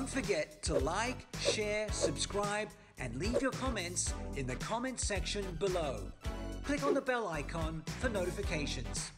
Don't forget to like, share, subscribe, and leave your comments in the comment section below. Click on the bell icon for notifications.